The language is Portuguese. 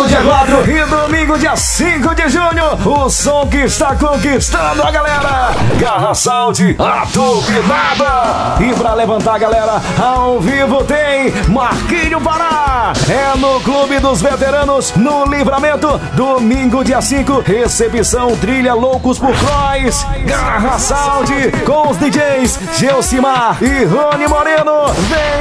Sábado dia 4 e domingo dia 5 de junho, o som que está conquistando a galera. Garra Saúde, a turbinada. E pra levantar a galera, ao vivo tem Marquinho Pará. É no Clube dos Veteranos, no Livramento, domingo dia 5, recepção Trilha Loucos por Cross. Garra Saúde com os DJs Gelsimar e Rony Moreno. Vem!